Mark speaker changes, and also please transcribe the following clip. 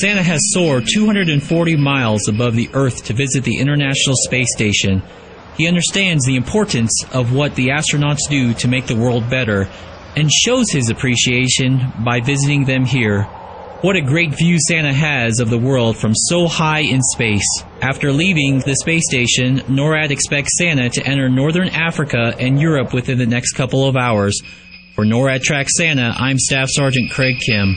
Speaker 1: Santa has soared 240 miles above the Earth to visit the International Space Station. He understands the importance of what the astronauts do to make the world better and shows his appreciation by visiting them here. What a great view Santa has of the world from so high in space. After leaving the space station, NORAD expects Santa to enter northern Africa and Europe within the next couple of hours. For NORAD Track Santa, I'm Staff Sergeant Craig Kim.